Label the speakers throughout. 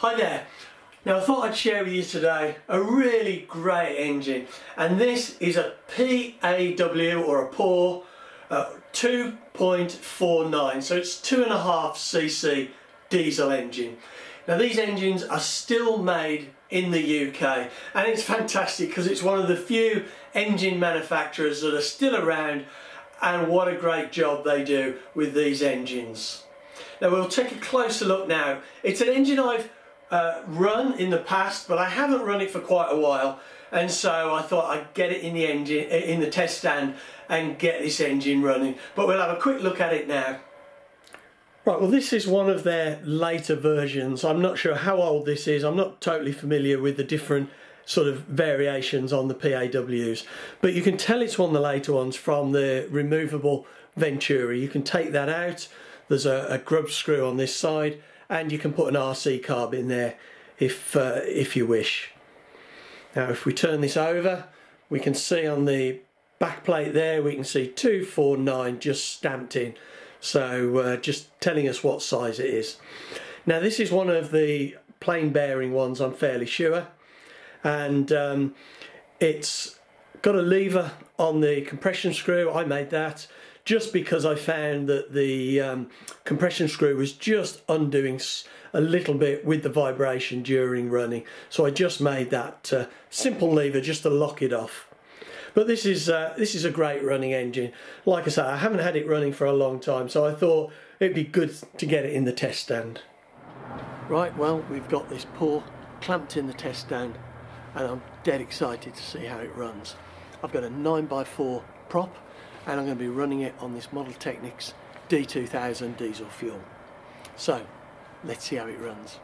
Speaker 1: Hi there. Now I thought I'd share with you today a really great engine and this is a PAW or a PAW uh, 2.49 so it's two and a half cc diesel engine. Now these engines are still made in the UK and it's fantastic because it's one of the few engine manufacturers that are still around and what a great job they do with these engines. Now we'll take a closer look now. It's an engine I've uh, run in the past, but I haven't run it for quite a while, and so I thought I'd get it in the engine in the test stand and get this engine running. But we'll have a quick look at it now. Right, well this is one of their later versions. I'm not sure how old this is. I'm not totally familiar with the different sort of variations on the PAWs. But you can tell it's one of the later ones from the removable Venturi. You can take that out. There's a, a grub screw on this side and you can put an RC carb in there if, uh, if you wish. Now if we turn this over we can see on the back plate there we can see 249 just stamped in so uh, just telling us what size it is. Now this is one of the plain bearing ones I'm fairly sure and um, it's got a lever on the compression screw I made that just because I found that the um, compression screw was just undoing a little bit with the vibration during running. So I just made that uh, simple lever just to lock it off. But this is, uh, this is a great running engine. Like I say, I haven't had it running for a long time, so I thought it'd be good to get it in the test stand. Right, well, we've got this PAW clamped in the test stand, and I'm dead excited to see how it runs. I've got a 9x4 prop and I'm going to be running it on this Model Technics D2000 diesel fuel. So let's see how it runs.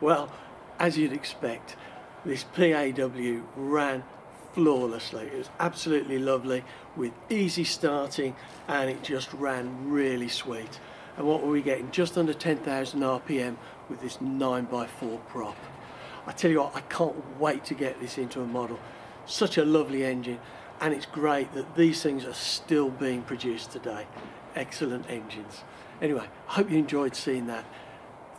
Speaker 1: Well, as you'd expect, this PAW ran flawlessly. It was absolutely lovely with easy starting and it just ran really sweet. And what were we getting? Just under 10,000 RPM with this 9x4 prop. I tell you what, I can't wait to get this into a model. Such a lovely engine and it's great that these things are still being produced today. Excellent engines. Anyway, I hope you enjoyed seeing that.